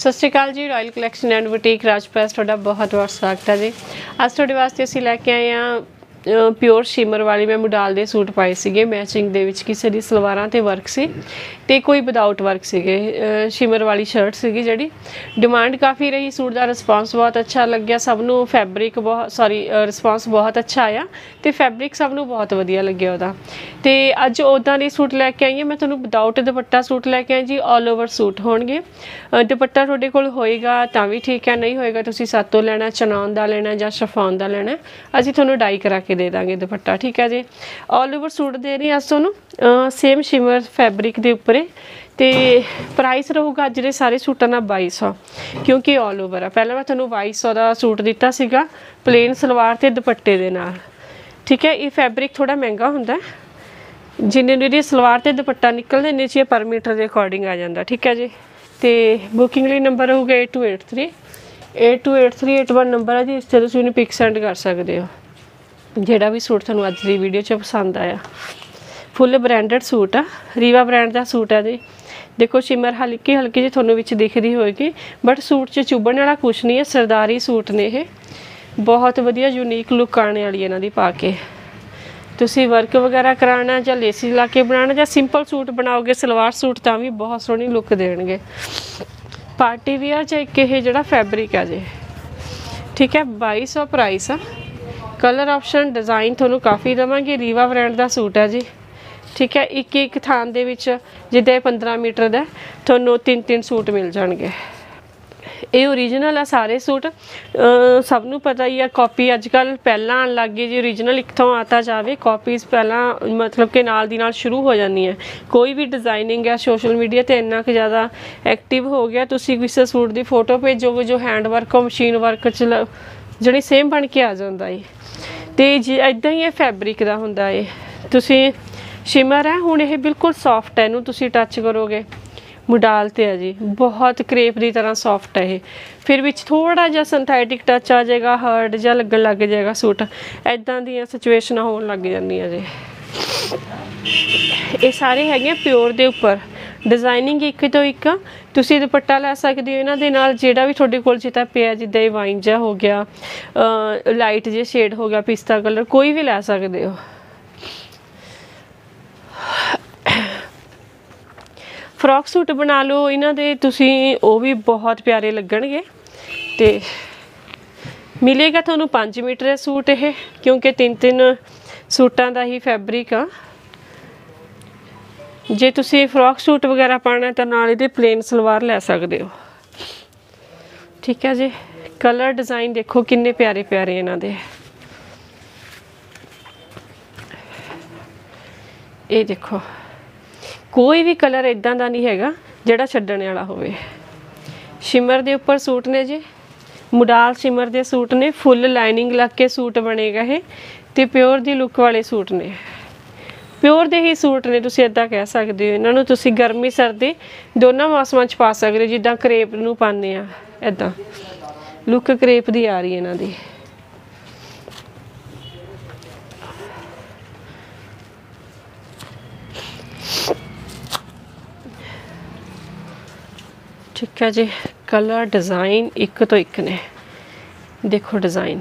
ਸਤਿ ਸ਼੍ਰੀ ਅਕਾਲ ਜੀ ਰਾਇਲ ਕਲੈਕਸ਼ਨ ਐਂਡ ਬੁਟੀਕ ਰਾਜਪ੍ਰੈਸ ਤੁਹਾਡਾ ਬਹੁਤ ਬਹੁਤ ਸਵਾਗਤ ਹੈ ਜੀ। ਅੱਜ ਤੁਹਾਡੇ ਵਾਸਤੇ ਅਸੀਂ ਲੈ ਕੇ ਆਏ ਹਾਂ ਪਿਓਰ ਸ਼ਿਮਰ ਵਾਲੀ ਮੈਂ ਮੁਡਾਲ ਦੇ ਸੂਟ ਪਾਏ ਸੀਗੇ ਮੈਚਿੰਗ ਦੇ ਵਿੱਚ ਕਿਸੇ ਦੀ ਸਲਵਾਰਾਂ ਤੇ ਵਰਕ ਸੀ ਤੇ ਕੋਈ ਵਿਦਆਊਟ ਵਰਕ ਸੀਗੇ। ਸ਼ਿਮਰ ਵਾਲੀ ਸ਼ਰਟ ਸੀਗੀ ਜਿਹੜੀ। ਡਿਮਾਂਡ ਕਾਫੀ ਰਹੀ, ਸੂਟ ਦਾ ਰਿਸਪਾਂਸ ਬਹੁਤ ਅੱਛਾ ਲੱਗਿਆ, ਸਭ ਨੂੰ ਫੈਬਰਿਕ ਬਹੁਤ ਸੌਰੀ ਰਿਸਪਾਂਸ ਬਹੁਤ ਅੱਛਾ ਆਇਆ ਤੇ ਫੈਬਰਿਕ ਸਭ ਨੂੰ ਬਹੁਤ ਵਧੀਆ ਲੱਗਿਆ ਉਹਦਾ। ਤੇ ਅੱਜ ਉਦਾਂ ਦੇ ਸੂਟ ਲੈ ਕੇ ਆਈ ਹਾਂ, ਮੈਂ ਤੁਹਾਨੂੰ ਵਿਦਆਊਟ ਦੁਪੱਟਾ ਸੂਟ ਲੈ ਕੇ ਆਈ ਜੀ ਆਲ ਓਵਰ ਸੂਟ ਹੋਣਗੇ। ਦੁਪੱਟਾ ਤੁਹਾਡੇ ਕੋਲ ਹੋਏਗਾ ਤਾਂ ਵੀ ਠੀਕ ਹੈ, ਨਹੀਂ ਹੋਏਗਾ ਤੁਸੀਂ ਸਾਤੋਂ ਲੈਣਾ, ਚਨਾਉਣ ਦਾ ਲੈਣਾ ਜਾਂ ਸ਼ਫਾਨ ਦਾ ਲੈਣਾ, ਅਸੀਂ ਤੁਹਾਨੂੰ ਡਾਈ ਕਰਾ ਕੇ ਦੇ ਦਾਂਗੇ ਦੁਪੱਟਾ, ਠੀਕ ਹੈ ਜੀ? ਆਲ ਓਵਰ ਸੂਟ ਦੇ ਰਹੇ ਹਾਂ ਤੁਹਾਨੂੰ। ਸੇਮ ਸ਼ਿਮਰ ਫੈਬਰਿਕ ਦੇ ਉੱਪਰ। ਹੈ ਤੇ ਪ੍ਰਾਈਸ ਰਹੂਗਾ ਅੱਜ ਦੇ ਸਾਰੇ ਸੂਟਾਂ ਦਾ 2200 ਕਿਉਂਕਿ ਆਲ ਓਵਰ ਆ। ਪਹਿਲਾਂ ਮੈਂ ਤੁਹਾਨੂੰ 2200 ਦਾ ਸੂਟ ਦਿੱਤਾ ਸੀਗਾ ਪਲੇਨ ਸਲਵਾਰ ਤੇ ਦੁਪੱਟੇ ਦੇ ਨਾਲ। ਠੀਕ ਹੈ, ਇਹ ਫੈਬਰਿਕ ਥੋੜਾ ਮਹਿੰਗਾ ਹੁੰਦਾ। ਜਿੰਨੇ ਨੂੰ ਇਹਦੀ ਸਲਵਾਰ ਤੇ ਦੁਪੱਟਾ ਨਿਕਲਦੇ ਨੇ ਜੀ ਪਰ ਮੀਟਰ ਦੇ ਅਕੋਰਡਿੰਗ ਆ ਜਾਂਦਾ। ਠੀਕ ਹੈ ਜੀ? ਤੇ ਬੁਕਿੰਗ ਲਈ ਨੰਬਰ ਹੋਊਗਾ 8283 828381 ਨੰਬਰ ਹੈ ਜੀ। ਇਸ ਤੇ ਤੁਸੀਂ ਇਹਨੂੰ ਪਿਕ ਸੈਂਡ ਕਰ ਸਕਦੇ ਹੋ। ਜਿਹੜਾ ਵੀ ਸੂਟ ਤੁਹਾਨੂੰ ਅੱਜ ਦੀ ਵੀਡੀਓ 'ਚ ਪਸੰਦ ਆਇਆ। ਫੁੱਲ ਬ੍ਰਾਂਡਡ ਸੂਟ ਆ। ਰੀਵਾ ਬ੍ਰਾਂਡ ਦਾ ਸੂਟ ਆ ਜੀ। ਦੇਖੋ, ਸ਼ਿਮਰ ਹਲਕੀ ਹਲਕੀ ਜਿਹੀ ਤੁਹਾਨੂੰ ਵਿੱਚ ਦਿਖਦੀ ਹੋਏਗੀ ਬਟ ਸੂਟ 'ਚ ਚੁੱਭਣ ਵਾਲਾ ਕੁਝ ਨਹੀਂ ਹੈ, ਸਰਦਾਰੀ ਸੂਟ ਨੇ ਇਹ। ਬਹੁਤ ਵਧੀਆ ਯੂਨੀਕ ਲੁੱਕ ਆਣੇ ਵਾਲੀ ਇਹਨਾਂ ਦੀ ਪਾ ਕੇ। ਤੁਸੀਂ ਵਰਕ ਵਗੈਰਾ ਕਰਾਉਣਾ ਜਾਂ ਲੇਸਿਸ ਲਾ ਕੇ ਬਣਾਉਣਾ ਜਾਂ ਸਿੰਪਲ ਸੂਟ ਬਣਾਓਗੇ, ਸਲਵਾਰ ਸੂਟ, ਤਾਂ ਵੀ ਬਹੁਤ ਸੋਹਣੀ ਲੁੱਕ ਦੇਣਗੇ। ਪਾਰਟੀ ਵੀਅਰ ਚ ਇੱਕ ਇਹ ਜਿਹੜਾ ਫੈਬਰਿਕ ਆ ਜੇ। ਠੀਕ ਹੈ 2200 ਪ੍ਰਾਈਸ ਆ। ਕਲਰ ਆਪਸ਼ਨ ਡਿਜ਼ਾਈਨ ਤੁਹਾਨੂੰ ਕਾਫੀ ਦਵਾਂਗੇ। ਰੀਵਾ ਬ੍ਰਾਂਡ ਦਾ ਸੂਟ ਹੈ ਜੀ। ਠੀਕ ਹੈ, ਇੱਕ ਇੱਕ ਥਾਂ ਦੇ ਵਿੱਚ ਜਿੱਦਾਂ ਇਹ 15 ਮੀਟਰ ਦਾ, ਤੁਹਾਨੂੰ ਤਿੰਨ ਤਿੰਨ ਸੂਟ ਮਿਲ ਜਾਣਗੇ। ਇਹ ਓਰੀਜਨਲ ਆ ਸਾਰੇ ਸੂਟ। ਸਭ ਨੂੰ ਪਤਾ ਹੀ ਆ ਕਾਪੀ ਅੱਜ ਕੱਲ ਪਹਿਲਾਂ ਆਉਣ ਲੱਗ ਗਈ ਜੀ। ਓਰੀਜਨਲ ਇੱਥੋਂ ਆਤਾ ਜਾਵੇ ਕਾਪੀਜ਼ ਪਹਿਲਾਂ ਮਤਲਬ ਕਿ ਨਾਲ ਦੀ ਨਾਲ ਸ਼ੁਰੂ ਹੋ ਜਾਂਦੀਆਂ ਕੋਈ ਵੀ ਡਿਜ਼ਾਈਨਿੰਗ ਆ ਸੋਸ਼ਲ ਮੀਡੀਆ ਤੇ ਇੰਨਾ ਕੁ ਜ਼ਿਆਦਾ ਐਕਟਿਵ ਹੋ ਗਿਆ, ਤੁਸੀਂ ਕਿਸੇ ਸੂਟ ਦੀ ਫੋਟੋ ਭੇਜੋਗੇ ਜੋ ਹੈਂਡ ਵਰਕ ਹੋ ਮਸ਼ੀਨ ਵਰਕ ਚ ਲ- ਜਿਹੜੀ ਸੇਮ ਬਣ ਕੇ ਆ ਜਾਂਦਾ ਏ। ਤੇ ਜੀ ਇਦਾਂ ਹੀ ਇਹ ਫੈਬਰਿਕ ਦਾ ਹੁੰਦਾ ਏ, ਤੁਸੀਂ ਸ਼ਿਮਰ ਹੈ, ਹੁਣ ਇਹ ਬਿਲਕੁਲ ਸੌਫਟ ਹੈ, ਇਹਨੂੰ ਤੁਸੀਂ ਟੱਚ ਕਰੋਗੇ, ਮੁਡਾਲ ਤੇ ਹੈ ਜੀ, ਬਹੁਤ ਕਰੇਪ ਦੀ ਤਰ੍ਹਾਂ ਸੌਫਟ ਹੈ ਇਹ। ਫਿਰ ਵਿੱਚ ਥੋੜਾ ਜਿਹਾ ਸਿੰਥੈਟਿਕ ਟੱਚ ਆ ਜਾਏਗਾ ਹਾਰਡ ਜਿਹਾ ਲੱਗਣ ਲੱਗ ਜਾਏਗਾ ਸੂਟ ਐਦਾਂ ਦੀਆਂ ਸਿਚੁਏਸ਼ਨਾਂ ਹੋਣ ਲੱਗ ਜਾਂਦੀਆਂ ਜੀ। ਇਹ ਸਾਰੇ ਹੈਗੇ ਪਿਓਰ ਦੇ ਉੱਪਰ। ਡਿਜ਼ਾਈਨਿੰਗ ਇੱਕ ਤੋਂ ਇੱਕ। ਆ। ਤੁਸੀਂ ਦੁਪੱਟਾ ਲੈ ਸਕਦੇ ਹੋ। ਇਹਨਾਂ ਦੇ ਨਾਲ ਜਿਹੜਾ ਵੀ ਤੁਹਾਡੇ ਕੋਲ ਜਿੱਤਾ ਪਿਆ, ਜਿੱਦਾਂ ਇਹ ਵਾਈਨ ਜਿਹਾ ਹੋ ਗਿਆ ਲਾਈਟ ਜਿਹਾ ਸ਼ੇਡ ਹੋ ਗਿਆ, ਪਿਸਤਾ ਕਲਰ ਕੋਈ ਵੀ ਲੈ ਸਕਦੇ ਹੋ। ਫਰੋਕ ਸੂਟ ਬਣਾ ਲਓ। ਇਹਨਾਂ ਦੇ ਤੁਸੀਂ ਉਹ ਵੀ ਬਹੁਤ ਪਿਆਰੇ ਲੱਗਣਗੇ। ਤੇ ਮਿਲੇਗਾ ਤੁਹਾਨੂੰ 5 ਮੀਟਰ ਸੂਟ ਇਹ, ਕਿਉਂਕਿ ਤਿੰਨ ਤਿੰਨ ਸੂਟਾਂ ਦਾ ਹੀ ਫੈਬਰਿਕ ਆ। ਜੇ ਤੁਸੀਂ ਫਰੋਕ ਸੂਟ ਵਗੈਰਾ ਪਾਣਾ ਤਾਂ ਨਾਲ ਇਹਦੇ ਪਲੇਨ ਸਲਵਾਰ ਲੈ ਸਕਦੇ ਹੋ। ਠੀਕ ਹੈ ਜੀ। ਕਲਰ ਡਿਜ਼ਾਈਨ ਦੇਖੋ ਕਿੰਨੇ ਪਿਆਰੇ ਪਿਆਰੇ ਇਹਨਾਂ ਦੇ। ਇਹ ਦੇਖੋ। ਕੋਈ ਵੀ ਕਲਰ ਇਦਾਂ ਦਾ ਨਹੀਂ ਹੈਗਾ ਜਿਹੜਾ ਛੱਡਣ ਵਾਲਾ ਹੋਵੇ। ਸ਼ਿਮਰ ਦੇ ਉੱਪਰ ਸੂਟ ਨੇ ਜੀ। ਮੁਡਾਲ ਸ਼ਿਮਰ ਦੇ ਸੂਟ ਨੇ। ਫੁੱਲ ਲਾਈਨਿੰਗ ਲੱਗ ਕੇ ਸੂਟ ਬਣੇਗਾ ਇਹ। ਤੇ ਪਿਓਰ ਦੀ ਲੁੱਕ ਵਾਲੇ ਸੂਟ ਨੇ। ਪਿਓਰ ਦੇ ਹੀ ਸੂਟ ਨੇ, ਤੁਸੀਂ ਇਦਾਂ ਕਹਿ ਸਕਦੇ ਹੋ। ਇਹਨਾਂ ਨੂੰ ਤੁਸੀਂ ਗਰਮੀ, ਸਰਦੀ ਦੋਨਾਂ ਮੌਸਮਾਂ 'ਚ ਪਾ ਸਕਦੇ ਹੋ, ਜਿੱਦਾਂ ਕਰੇਪ ਨੂੰ ਪਾਉਂਦੇ ਆ ਇਦਾਂ ਲੁੱਕ ਕਰੇਪ ਦੀ ਆ ਰਹੀ ਇਹਨਾਂ ਦੀ। ਠੀਕ ਹੈ ਜੀ ਕਲਰ ਡਿਜ਼ਾਈਨ ਇੱਕ ਤੋਂ ਇੱਕ ਨੇ। ਦੇਖੋ ਡਿਜ਼ਾਈਨ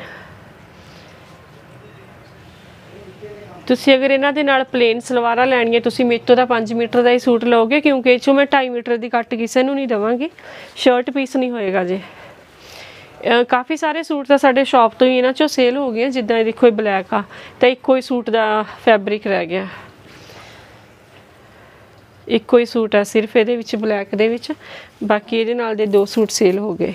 ਤੁਸੀਂ ਅਗਰ ਇਹਨਾਂ ਦੇ ਨਾਲ ਪਲੇਨ ਸਲਵਾਰਾਂ ਲੈਣੀਆਂ, ਤੁਸੀਂ ਮੇਰੇ ਤੋਂ ਤਾਂ 5 ਮੀਟਰ ਦਾ ਹੀ ਸੂਟ ਲਓਗੇ, ਕਿਉਂਕਿ ਇਹ 'ਚੋਂ ਮੈਂ 2.5 ਮੀਟਰ ਦੀ ਕੱਟ ਕਿਸੇ ਨੂੰ ਨਹੀਂ ਦਵਾਂਗੀ। ਸ਼ਰਟ ਪੀਸ ਨਹੀਂ ਹੋਏਗਾ ਜੇ। ਕਾਫੀ ਸਾਰੇ ਸੂਟ ਤਾਂ ਸਾਡੇ ਸ਼ਾਪ ਤੋਂ ਹੀ ਇਹਨਾਂ ਚੋਂ ਸੇਲ ਹੋ ਗਏ ਜਿੱਦਾਂ ਇਹ ਦੇਖੋ ਇਹ ਬਲੈਕ ਆ, ਤਾਂ ਇੱਕੋ ਹੀ ਸੂਟ ਦਾ ਫੈਬਰਿਕ ਰਹਿ ਗਿਆ। ਇੱਕੋ ਹੀ ਸੂਟ ਆ, ਸਿਰਫ ਇਹਦੇ ਵਿੱਚ ਬਲੈਕ ਦੇ ਵਿੱਚ, ਬਾਕੀ ਇਹਦੇ ਨਾਲ ਦੇ ਦੋ ਸੂਟ ਸੇਲ ਹੋ ਗਏ।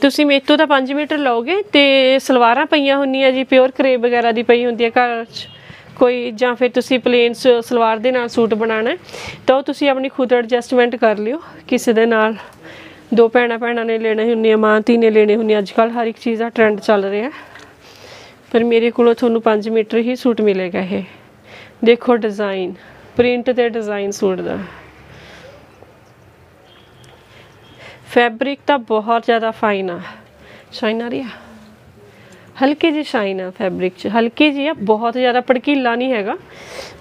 ਤੁਸੀਂ ਮੇਰੇ ਤੋਂ ਤਾਂ 5 ਮੀਟਰ ਲਓਗੇ ਤੇ ਸਲਵਾਰਾਂ ਪਈਆਂ ਹੁੰਦੀਆਂ ਜੀ ਪਿਓਰ ਕਰੇਬ ਵਗੈਰਾ ਦੀ ਪਈ ਹੁੰਦੀ ਹੈ ਘਰ 'ਚ। ਕੋਈ ਜਾਂ ਫਿਰ ਤੁਸੀਂ ਪਲੇਨ ਸਲਵਾਰ ਦੇ ਨਾਲ ਸੂਟ ਬਣਾਉਣਾ ਤਾਂ ਉਹ ਤੁਸੀਂ ਆਪਣੀ ਖੁਦ ਐਡਜਸਟਮੈਂਟ ਕਰ ਲਿਓ। ਕਿਸੇ ਦੇ ਨਾਲ ਦੋ ਭੈਣਾਂ ਭੈਣਾਂ ਨੇ ਲੈਣੇ ਹੁੰਦੇ ਆ ਮਾਂ ਧੀ ਨੇ ਲੈਣੇ ਹੁੰਦੇ ਅੱਜ ਕੱਲ ਹਰ ਇੱਕ ਚੀਜ਼ ਦਾ ਟ੍ਰੈਂਡ ਚੱਲ ਰਿਹਾ ਪਰ ਮੇਰੇ ਕੋਲੋਂ ਤੁਹਾਨੂੰ 5 ਮੀਟਰ ਹੀ ਸੂਟ ਮਿਲੇਗਾ ਇਹ। ਦੇਖੋ ਡਿਜ਼ਾਈਨ ਪ੍ਰਿੰਟ ਤੇ ਡਿਜ਼ਾਈਨ ਸੂਟ ਦਾ। ਫੈਬਰਿਕ ਤਾਂ ਬਹੁਤ ਜ਼ਿਆਦਾ ਫਾਈਨ ਆ। ਸ਼ਾਈਨ ਆ ਰਹੀ ਆ। ਹਲਕੀ ਜਿਹੀ ਸ਼ਾਈਨ ਆ ਫੈਬਰਿਕ 'ਚ। ਹਲਕੀ ਜਿਹੀ ਆ, ਬਹੁਤ ਜ਼ਿਆਦਾ ਭੜਕੀਲਾ ਨਹੀਂ ਹੈਗਾ।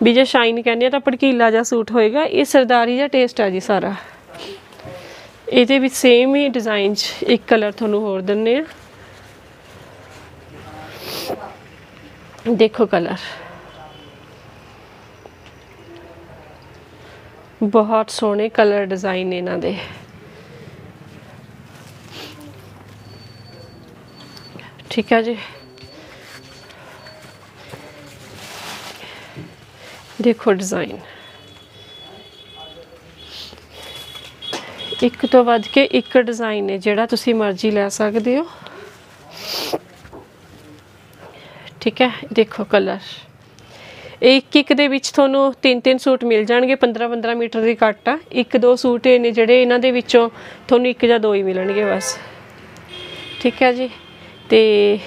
ਵੀ ਜੇ ਸ਼ਾਈਨ ਕਹਿੰਦੇ ਆ ਤਾਂ ਭੜਕੀਲਾ ਜਿਹਾ ਸੂਟ ਹੋਏਗਾ। ਇਹ ਸਰਦਾਰੀ ਜਿਹਾ ਟੇਸਟ ਆ ਜੀ ਸਾਰਾ। ਇਹਦੇ ਵਿੱਚ ਸੇਮ ਹੀ ਡਿਜ਼ਾਈਨ 'ਚ ਇੱਕ ਕਲਰ ਤੁਹਾਨੂੰ ਹੋਰ ਦਿੰਨੇ ਆ। ਦੇਖੋ ਕਲਰ ਬਹੁਤ ਸੋਹਣੇ ਕਲਰ ਡਿਜ਼ਾਈਨ ਇਹਨਾਂ ਦੇ। ਠੀਕ ਹੈ ਜੀ। ਦੇਖੋ ਡਿਜ਼ਾਈਨ ਇੱਕ ਤੋਂ ਵੱਧ ਕੇ ਇੱਕ ਡਿਜ਼ਾਈਨ ਹੈ, ਜਿਹੜਾ ਤੁਸੀਂ ਮਰਜ਼ੀ ਲੈ ਸਕਦੇ ਹੋ। ਠੀਕ ਹੈ, ਦੇਖੋ ਕਲਰ ਇੱਕ ਇੱਕ ਦੇ ਵਿੱਚ ਤੁਹਾਨੂੰ ਤਿੰਨ ਤਿੰਨ ਸੂਟ ਮਿਲ ਜਾਣਗੇ 15 15 ਮੀਟਰ ਦੀ ਕੱਟ ਆ। ਇੱਕ ਦੋ ਸੂਟ ਇਹ ਨੇ ਜਿਹੜੇ ਇਹਨਾਂ ਦੇ ਵਿੱਚੋਂ ਤੁਹਾਨੂੰ ਇੱਕ ਜਾਂ ਦੋ ਹੀ ਮਿਲਣਗੇ ਬਸ। ਠੀਕ ਹੈ ਜੀ। ਤੇ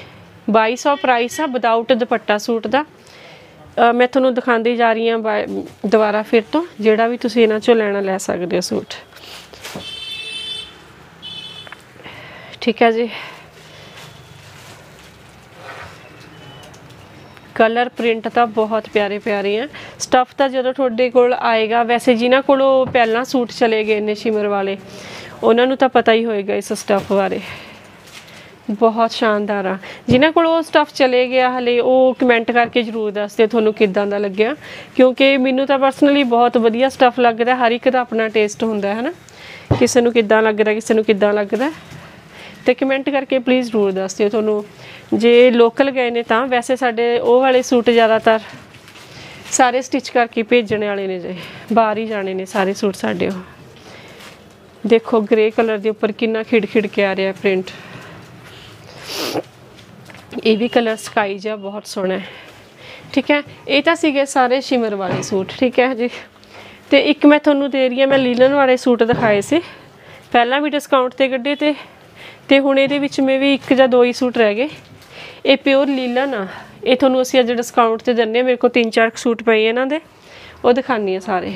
2200 ਪ੍ਰਾਈਸ ਆ ਵਿਦਆਊਟ ਦੁਪੱਟਾ ਸੂਟ ਦਾ। ਮੈਂ ਤੁਹਾਨੂੰ ਦਿਖਾਉਂਦੀ ਜਾ ਰਹੀ ਹਾਂ ਬਾ- ਦੁਬਾਰਾ ਫਿਰ ਤੋਂ, ਜਿਹੜਾ ਵੀ ਤੁਸੀਂ ਇਹਨਾਂ ਚੋਂ ਲੈਣਾ ਲੈ ਸਕਦੇ ਹੋ ਸੂਟ। ਠੀਕ ਹੈ ਜੀ। ਕਲਰ ਪ੍ਰਿੰਟ ਤਾਂ ਬਹੁਤ ਪਿਆਰੇ ਪਿਆਰੇ ਆ। ਸਟਫ ਤਾਂ ਜਦੋਂ ਤੁਹਾਡੇ ਕੋਲ ਆਏਗਾ, ਵੈਸੇ ਜਿਨ੍ਹਾਂ ਕੋਲੋਂ ਪਹਿਲਾਂ ਸੂਟ ਚਲੇ ਗਏ ਨੇ ਸ਼ਿਮਰ ਵਾਲੇ, ਉਹਨਾਂ ਨੂੰ ਤਾਂ ਪਤਾ ਹੀ ਹੋਏਗਾ ਇਸ ਸਟਫ ਬਾਰੇ। ਬਹੁਤ ਸ਼ਾਨਦਾਰ ਆ। ਜਿਨ੍ਹਾਂ ਕੋਲ ਉਹ ਸਟੱਫ ਚਲੇ ਗਿਆ, ਹਲੇ ਉਹ ਕਮੈਂਟ ਕਰਕੇ ਜਰੂਰ ਦੱਸ ਦਿਓ ਤੁਹਾਨੂੰ ਕਿੱਦਾਂ ਦਾ ਲੱਗਿਆ। ਕਿਉਂਕਿ ਮੈਨੂੰ ਤਾਂ ਪਰਸਨਲੀ ਬਹੁਤ ਵਧੀਆ ਸਟੱਫ ਲੱਗਦਾ, ਹਰ ਇੱਕ ਦਾ ਆਪਣਾ ਟੇਸਟ ਹੁੰਦਾ ਹੈ ਨਾ ਕਿਸੇ ਨੂੰ ਕਿੱਦਾਂ ਲੱਗਦਾ, ਕਿਸੇ ਨੂੰ ਕਿੱਦਾਂ ਲੱਗਦਾ। ਤੇ ਕਮੈਂਟ ਕਰਕੇ ਪਲੀਜ਼ ਜ਼ਰੂਰ ਦੱਸ ਦਿਓ ਤੁਹਾਨੂੰ। ਜੇ ਲੋਕਲ ਗਏ ਨੇ ਤਾਂ, ਵੈਸੇ ਸਾਡੇ ਉਹ ਵਾਲੇ ਸੂਟ ਜ਼ਿਆਦਾਤਰ ਸਾਰੇ ਸਟਿਚ ਕਰਕੇ ਭੇਜਣ ਵਾਲੇ ਨੇ ਜੇ। ਬਾਹਰ ਹੀ ਜਾਣੇ ਨੇ ਸਾਰੇ ਸੂਟ ਸਾਡੇ ਉਹ। ਦੇਖੋ ਗ੍ਰੇ ਕਲਰ ਦੇ ਉੱਪਰ ਕਿੰਨਾ ਖਿੜ ਖਿੜ ਕੇ ਆ ਰਿਹਾ ਪ੍ਰਿੰਟ ਇਹ ਵੀ ਕਲਰ ਸਕਾਈ ਜਿਹਾ ਬਹੁਤ ਸੋਹਣਾ ਹੈ। ਠੀਕ ਹੈ? ਇਹ ਤਾਂ ਸੀਗੇ ਸਾਰੇ ਸ਼ਿਮਰ ਵਾਲੇ ਸੂਟ, ਠੀਕ ਹੈ ਜੀ? ਤੇ ਇੱਕ ਮੈਂ ਤੁਹਾਨੂੰ ਦੇ ਰਹੀ ਹਾਂ, ਮੈਂ ਲੀਲਨ ਵਾਲੇ ਸੂਟ ਦਿਖਾਏ ਸੀ। ਪਹਿਲਾਂ ਵੀ ਡਿਸਕਾਊਂਟ ਤੇ ਕੱਢੇ ਤੇ ਤੇ ਹੁਣ ਇਹਦੇ ਵਿੱਚ ਮੇ ਵੀ ਇੱਕ ਜਾਂ ਦੋ ਹੀ ਸੂਟ ਰਹਿ ਗਏ। ਇਹ ਪਿਓਰ ਲੀਲਨ ਆ। ਇਹ ਤੁਹਾਨੂੰ ਅਸੀਂ ਅੱਜ ਡਿਸਕਾਊਂਟ ਤੇ ਦਿੰਨੇ ਆ ਮੇਰੇ ਕੋਲ ਤਿੰਨ ਚਾਰ ਸੂਟ ਪਏ ਇਹਨਾਂ ਦੇ। ਉਹ ਦਿਖਾਨੀ ਆ ਸਾਰੇ।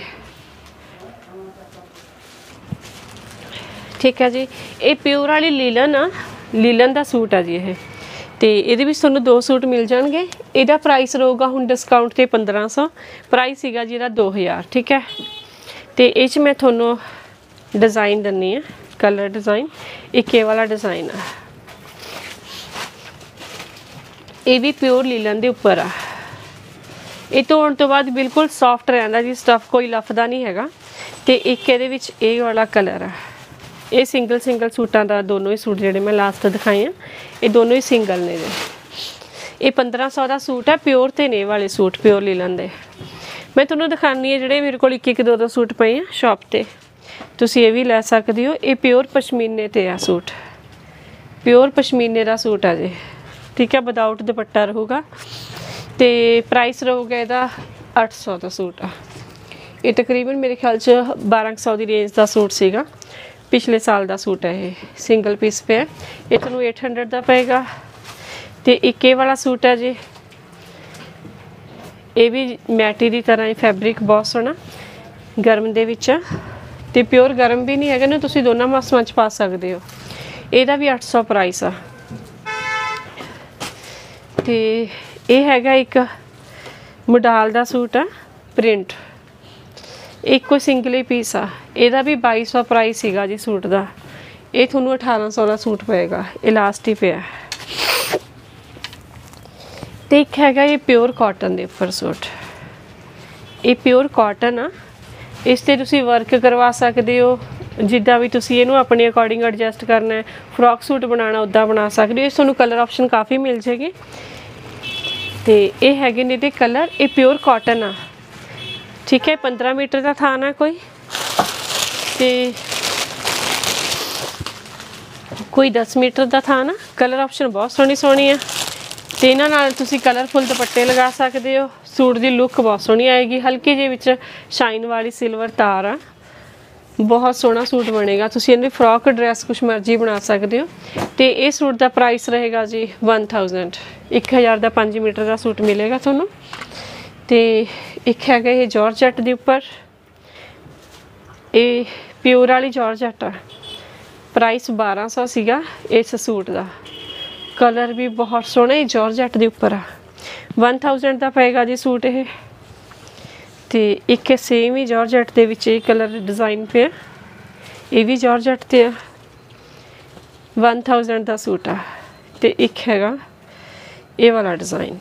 ਠੀਕ ਹੈ ਜੀ? ਇਹ ਪਿਓਰ ਵਾਲੀ ਲੀਲਨ ਆ। ਲੀਲਨ ਦਾ ਸੂਟ ਆ ਜੀ ਇਹ। ਤੇ ਇਹਦੇ ਵਿੱਚ ਤੁਹਾਨੂੰ ਦੋ ਸੂਟ ਮਿਲ ਜਾਣਗੇ। ਇਹਦਾ ਪ੍ਰਾਈਸ ਰਹੂਗਾ ਹੁਣ ਡਿਸਕਾਊਂਟ ਤੇ 1500 ਪ੍ਰਾਈਸ ਸੀਗਾ ਜੀ ਇਹਦਾ 2000 ਠੀਕ ਹੈ। ਤੇ ਇਹ ਚ ਮੈਂ ਤੁਹਾਨੂੰ ਡਿਜ਼ਾਈਨ ਦਿੰਨੀ ਆ ਕਲਰ ਡਿਜ਼ਾਈਨ ਇੱਕ ਇਹ ਵਾਲਾ ਡਿਜ਼ਾਈਨ ਆ। ਇਹ ਵੀ ਪਿਓਰ ਲੀਲਨ ਦੇ ਉੱਪਰ ਆ। ਇਹ ਧੋਣ ਤੋਂ ਬਾਅਦ ਬਿਲਕੁਲ ਸੌਫਟ ਰਹਿੰਦਾ ਜੀ ਸਟਫ ਕੋਈ ਲਫਦਾ ਨਹੀਂ ਹੈਗਾ। ਤੇ ਇੱਕ ਇਹਦੇ ਵਿੱਚ ਇਹ ਵਾਲਾ ਕਲਰ ਆ। ਇਹ ਸਿੰਗਲ ਸਿੰਗਲ ਸੂਟਾਂ ਦਾ ਦੋਨੋਂ ਹੀ ਸੂਟ ਜਿਹੜੇ ਮੈਂ ਲਾਸਟ ਦਿਖਾਏ ਆ, ਇਹ ਦੋਨੋਂ ਹੀ ਸਿੰਗਲ ਨੇ ਜੀ ਇਹ 1500 ਦਾ ਸੂਟ ਹੈ ਪਿਓਰ ਤੇ ਨੇ ਵਾਲੇ ਸੂਟ ਪਿਓਰ ਲੀਲਨ ਦੇ। ਮੈਂ ਤੁਹਾਨੂੰ ਦਿਖਾਣੀ ਹੈ ਜਿਹੜੇ ਮੇਰੇ ਕੋਲ ਇੱਕ ਇੱਕ ਦੋ ਦੋ ਸੂਟ ਪਏ ਆ ਸ਼ਾਪ ਤੇ। ਤੁਸੀਂ ਇਹ ਵੀ ਲੈ ਸਕਦੇ ਹੋ, ਇਹ ਪਿਓਰ ਪਸ਼ਮੀਨੇ ਤੇ ਆ ਸੂਟ। ਪਿਓਰ ਪਸ਼ਮੀਨੇ ਦਾ ਸੂਟ ਆ ਜੀ। ਠੀਕ ਹੈ ਵਿਦਆਊਟ ਦੁਪੱਟਾ ਰਹੂਗਾ। ਤੇ ਪ੍ਰਾਈਸ ਰਹੂਗਾ ਇਹਦਾ 800 ਦਾ ਸੂਟ ਆ। ਇਹ ਤਕਰੀਬਨ ਮੇਰੇ ਖਿਆਲ ਚ 1200 ਦੀ ਰੇਂਜ ਦਾ ਸੂਟ ਸੀਗਾ। ਪਿਛਲੇ ਸਾਲ ਦਾ ਸੂਟ ਹੈ ਇਹ ਸਿੰਗਲ ਪੀਸ ਪਿਆ ਇਹ ਤੁਹਾਨੂੰ 800 ਦਾ ਪਏਗਾ। ਤੇ ਇੱਕ ਇਹ ਵਾਲਾ ਸੂਟ ਹੈ ਜੀ। ਇਹ ਵੀ ਮੈਟੀ ਦੀ ਤਰ੍ਹਾਂ ਹੀ ਫੈਬਰਿਕ ਬਹੁਤ ਸੋਹਣਾ, ਗਰਮ ਦੇ ਵਿੱਚ ਆ ਤੇ ਪਿਓਰ ਗਰਮ ਵੀ ਨਹੀਂ ਹੈਗਾ ਨਾ, ਤੁਸੀਂ ਦੋਨਾਂ ਮੌਸਮਾਂ 'ਚ ਪਾ ਸਕਦੇ ਹੋ। ਇਹਦਾ ਵੀ 800 ਪ੍ਰਾਈਸ ਆ। ਤੇ ਇਹ ਹੈਗਾ ਇੱਕ ਮੋਡਾਲ ਦਾ ਸੂਟ ਆ ਪ੍ਰਿੰਟ ਇੱਕੋ ਸਿੰਗਲ ਹੀ ਪੀਸ ਆ। ਇਹਦਾ ਵੀ 2200 ਪ੍ਰਾਈਸ ਸੀਗਾ ਜੀ ਸੂਟ ਦਾ। ਇਹ ਤੁਹਾਨੂੰ 1800 ਦਾ ਸੂਟ ਪਏਗਾ। ਇਲਾਸਟਿਕ ਪਿਆ। ਤੇ ਇੱਕ ਹੈਗਾ ਇਹ ਪਿਓਰ ਕਾਟਨ ਦੇ ਉੱਪਰ ਸੂਟ। ਇਹ ਪਿਓਰ ਕਾਟਨ ਆ। ਇਸ ਤੇ ਤੁਸੀਂ ਵਰਕ ਕਰਵਾ ਸਕਦੇ ਹੋ। ਜਿੱਦਾਂ ਵੀ ਤੁਸੀਂ ਇਹਨੂੰ ਆਪਣੇ ਅਕੋਰਡਿੰਗ ਐਡਜਸਟ ਕਰਨਾ ਹੈ ਫਰੋਕ ਸੂਟ ਬਣਾਉਣਾ ਉਦਾਂ ਬਣਾ ਸਕਦੇ ਹੋ। ਇਸ ਤੁਹਾਨੂੰ ਕਲਰ ਆਪਸ਼ਨ ਕਾਫੀ ਮਿਲ ਜੇਗੇ ਤੇ ਇਹ ਹੈਗੇ ਨੇ ਦੇ ਕਲਰ ਇਹ ਪਿਓਰ ਕਾਟਨ ਆ। ਠੀਕ ਹੈ 15 ਮੀਟਰ ਦਾ ਥਾਨ ਹੈ ਕੋਈ? ਤੇ ਕੋਈ 10 ਮੀਟਰ ਦਾ ਥਾਨ ਆ ਕਲਰ ਆਪਸ਼ਨ ਬਹੁਤ ਸੋਹਣੀ ਸੋਹਣੀ ਆ। ਤੇ ਇਹਨਾਂ ਨਾਲ ਤੁਸੀਂ ਕਲਰਫੁਲ ਦੁਪੱਟੇ ਲਗਾ ਸਕਦੇ ਹੋ। ਸੂਟ ਦੀ ਲੁੱਕ ਬਹੁਤ ਸੋਹਣੀ ਆਏਗੀ। ਹਲਕੀ ਜਿਹੇ ਵਿੱਚ ਸ਼ਾਈਨ ਵਾਲੀ ਸਿਲਵਰ ਤਾਰ ਆ। ਬਹੁਤ ਸੋਹਣਾ ਸੂਟ ਬਣੇਗਾ। ਤੁਸੀਂ ਇਹਨੂੰ ਫਰੋਕ ਡਰੈਸ ਕੁਛ ਮਰਜ਼ੀ ਬਣਾ ਸਕਦੇ ਹੋ। ਤੇ ਇਹ ਸੂਟ ਦਾ ਪ੍ਰਾਈਸ ਰਹੇਗਾ ਜੀ 1000 1000 ਦਾ 5 ਮੀਟਰ ਦਾ ਸੂਟ ਮਿਲੇਗਾ ਤੁਹਾਨੂੰ। ਤੇ ਇੱਕ ਹੈਗਾ ਇਹ ਜਾਰਜਟ ਦੇ ਉੱਪਰ। ਇਹ ਪਿਓਰ ਵਾਲੀ ਜਾਰਜਟ ਆ। ਪ੍ਰਾਈਸ 1200 ਸੀਗਾ ਇਸ ਸੂਟ ਦਾ। ਕਲਰ ਵੀ ਬਹੁਤ ਸੋਹਣਾ ਹੈ ਜਾਰਜਟ ਦੇ ਉੱਪਰ ਆ। 1000 ਦਾ ਪਏਗਾ ਜੀ ਸੂਟ ਇਹ। ਤੇ ਇੱਕ ਸੇਮ ਹੀ ਜਾਰਜਟ ਦੇ ਵਿੱਚ ਇਹ ਕਲਰ ਡਿਜ਼ਾਈਨ ਪਿਆ। ਇਹ ਵੀ ਜਾਰਜਟ ਤੇ ਆ। 1000 ਦਾ ਸੂਟ ਆ। ਤੇ ਇੱਕ ਹੈਗਾ ਇਹ ਵਾਲਾ ਡਿਜ਼ਾਈਨ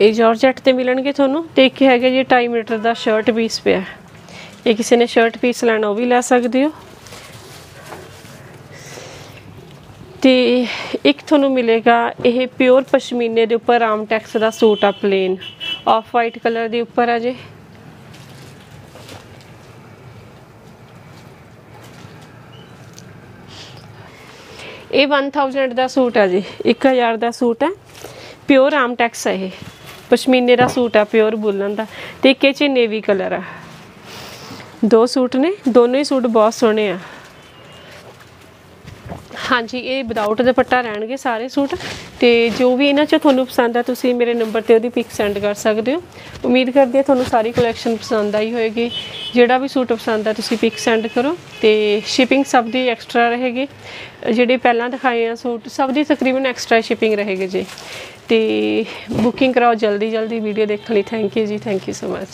ਇਹ ਜਾਰਜਟ ਤੇ ਮਿਲਣਗੇ ਤੁਹਾਨੂੰ ਤੇ ਇੱਕ ਹੈਗਾ ਜੀ 2.5 ਮੀਟਰ ਦਾ ਸ਼ਰਟ ਪੀਸ ਪਿਆ ਇਹ ਕਿਸੇ ਨੇ ਸ਼ਰਟ ਪੀਸ ਲੈਣਾ, ਉਹ ਵੀ ਲੈ ਸਕਦੇ ਹੋ। ਤੇ ਇੱਕ ਤੁਹਾਨੂੰ ਮਿਲੇਗਾ, ਇਹ ਪਿਓਰ ਪਸ਼ਮੀਨੇ ਦੇ ਉੱਪਰ ਰਾਮਟੈਕਸ ਦਾ ਸੂਟ ਆ ਪਲੇਨ ਆਫ ਵਾਈਟ ਕਲਰ ਦੇ ਉੱਪਰ ਆ ਜੇ। ਇਹ 1000 ਦਾ ਸੂਟ ਆ ਜੀ 1000 ਦਾ ਸੂਟ ਹੈ। ਪਿਓਰ ਰਾਮਟੈਕਸ ਹੈ ਇਹ। ਪਸ਼ਮੀਨੇ ਦਾ ਸੂਟ ਆ ਪਿਓਰ ਬੁਲਨ ਦਾ ਤੇ ਇੱਕ ਇਹ ਚ ਨੇਵੀ ਕਲਰ ਆ। ਦੋ ਸੂਟ ਨੇ, ਦੋਨੋਂ ਹੀ ਸੂਟ ਬਹੁਤ ਸੋਹਣੇ ਆ। ਹਾਂਜੀ, ਇਹ ਵਿਦਆਊਟ ਦੁਪੱਟਾ ਰਹਿਣਗੇ ਸਾਰੇ ਸੂਟ। ਤੇ ਜੋ ਵੀ ਇਹਨਾਂ ਚੋਂ ਤੁਹਾਨੂੰ ਪਸੰਦ ਆ, ਤੁਸੀਂ ਮੇਰੇ ਨੰਬਰ ਤੇ ਉਹਦੀ ਪਿਕ ਸੈਂਡ ਕਰ ਸਕਦੇ ਹੋ। ਉਮੀਦ ਕਰਦੀ ਹਾਂ ਤੁਹਾਨੂੰ ਸਾਰੀ ਕਲੈਕਸ਼ਨ ਪਸੰਦ ਆਈ ਹੋਏਗੀ। ਜਿਹੜਾ ਵੀ ਸੂਟ ਪਸੰਦ ਆ, ਤੁਸੀਂ ਪਿਕ ਸੈਂਡ ਕਰੋ। ਤੇ ਸ਼ਿਪਿੰਗ ਸਭ ਦੀ ਐਕਸਟਰਾ ਰਹੇਗੀ। ਜਿਹੜੇ ਪਹਿਲਾਂ ਦਿਖਾਏ ਆ ਸੂਟ, ਸਭ ਦੀ ਤਕਰੀਬਨ ਐਕਸਟਰਾ ਸ਼ਿਪਿੰਗ ਰਹੇਗੀ ਜੀ। ਤੇ ਬੁਕਿੰਗ ਕਰਾਓ ਜਲਦੀ ਜਲਦੀ ਵੀਡੀਓ ਦੇਖਣ ਲਈ। ਥੈਂਕ ਯੂ ਜੀ ਥੈਂਕ ਯੂ ਸੋ ਮਚ